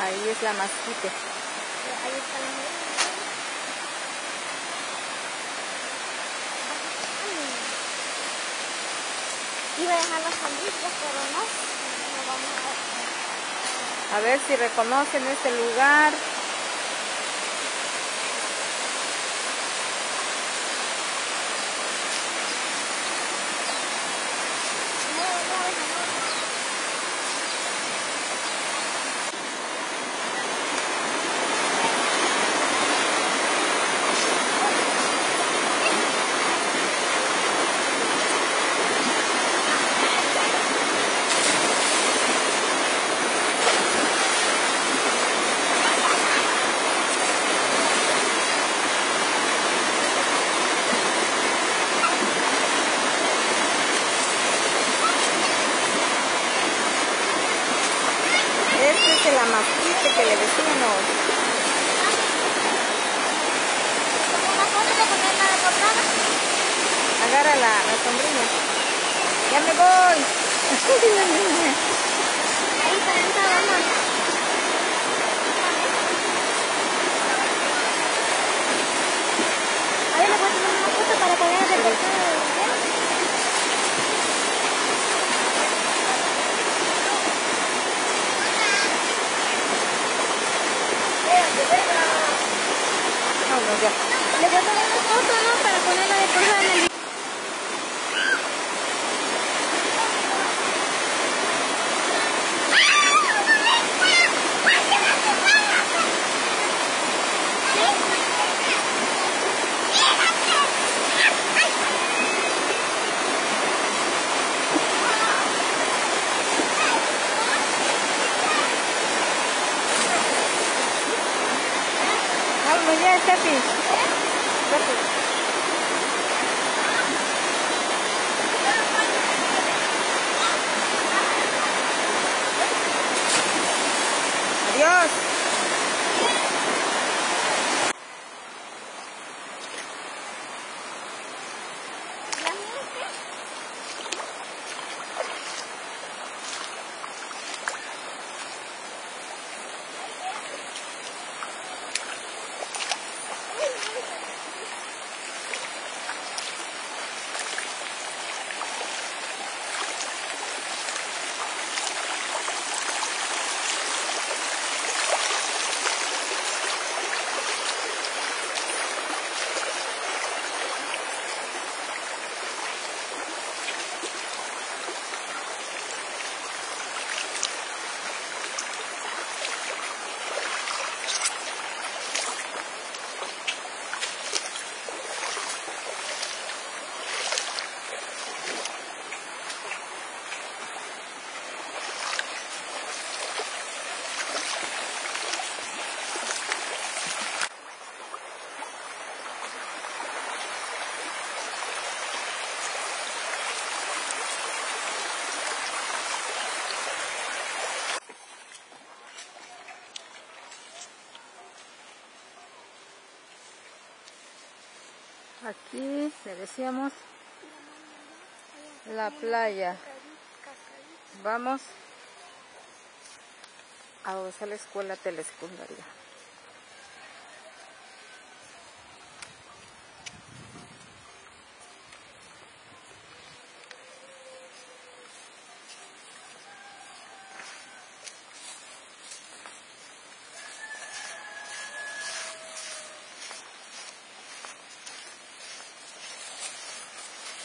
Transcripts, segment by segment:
Ahí es la masquite. Ahí está la Iba a dejar las sombritas, pero no. No vamos a ver. A ver si reconocen este lugar. Este es el amasquite que le decimos. Una foto para ponerla de portada. Agarra la, la sombrilla. Ya me voy. Ahí está esa mamá. A ver, le voy a tomar una foto para ponerla de portada del video. Vámonos ya. Para ponerla de portada en el video. Vámonos ya, Chapi. records. Aquí le decíamos la playa. Vamos a la escuela telesecundaria.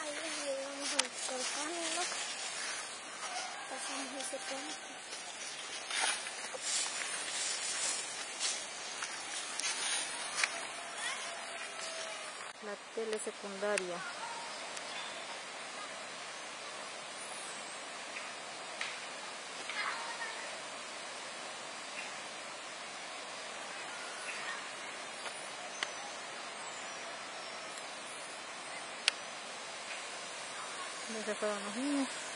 Ahí llegamos al volcán, ¿no? La telesecundaria. Ya se fueron los niños.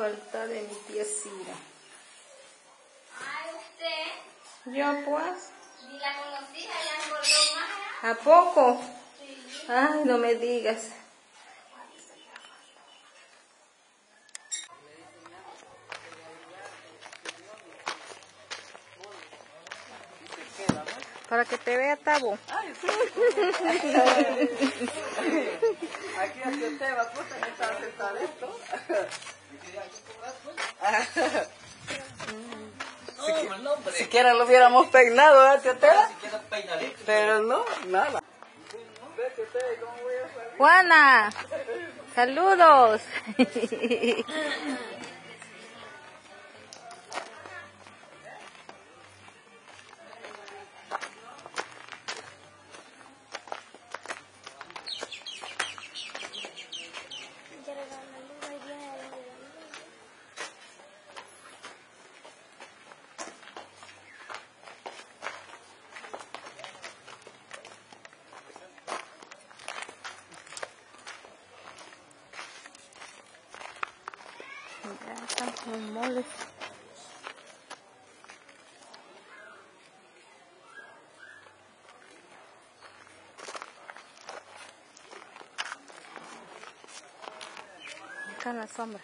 Suelta de mi tía Cira. Usted. Yo pues, Ni la conocí, allá más. ¿a poco? Sí. Ay, no me digas. Para que te vea Tabo. Aquí hacia usted va puta que está sentado esto. Siquiera lo hubiéramos peinado, ¿eh, tía Tela? Pero no, nada. Ve, tía Tela, ¿cómo voy a? Juana, saludos. Los moles. Acá en la sombra.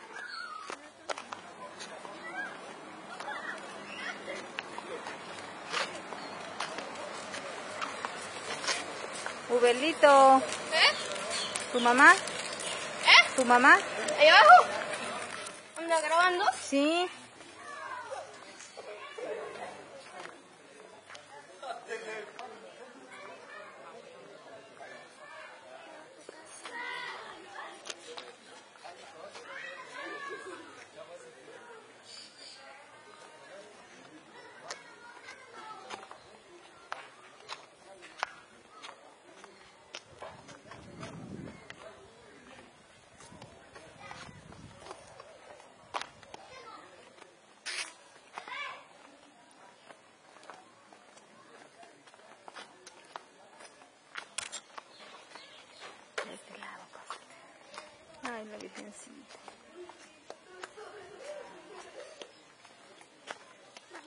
Ubelito, ¿Eh? ¿tu mamá? ¿Eh? ¿Tu mamá? ¿Ahí abajo? ¿Anda grabando? Sí. Virgencita.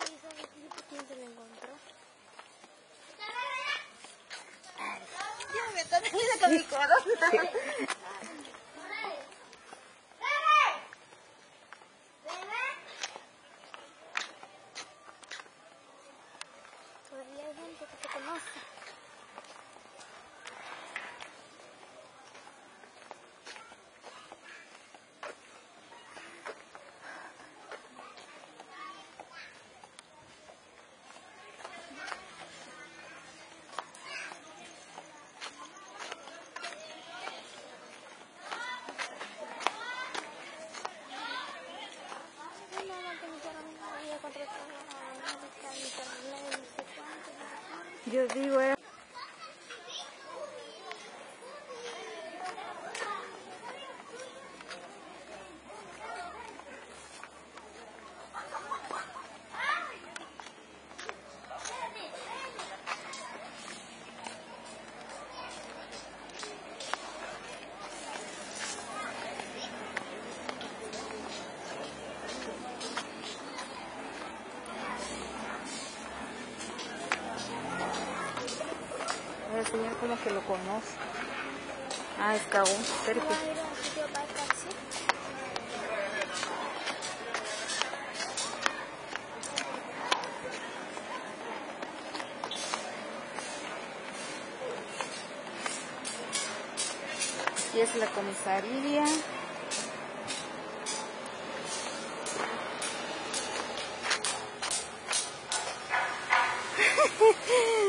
Ay, ¿sabes quién se encontró? Ya me está teniendo con mi. Todavía hay gente que te conoce. Ay, mamá, que mi perro no había contratado a una de mi internet, no sé cuánto. Yo digo, eh, que lo conoce. Ah, es cagón, cerca. Aquí es la comisaría.